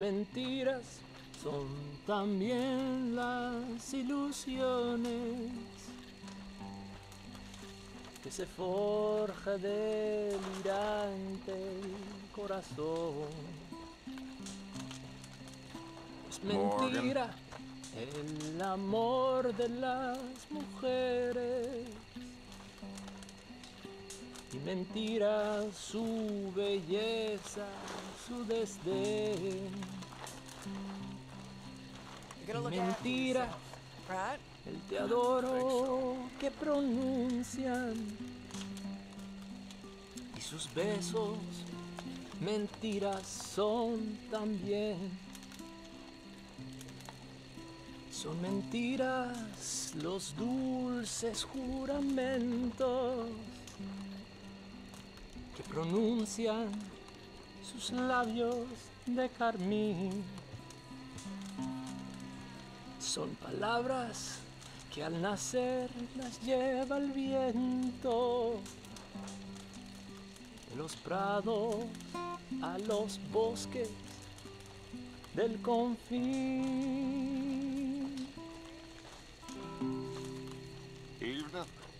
Mentiras son también las ilusiones que se forja delirante el corazón. Es mentira el amor de las mujeres y mentira su belleza, su desdén. Y mentira el te adoro que pronuncian. Y sus besos mentiras son también. Son mentiras los dulces juramentos que pronuncian sus labios de carmín. Son palabras que al nacer las lleva el viento de los prados a los bosques del confín. Evening.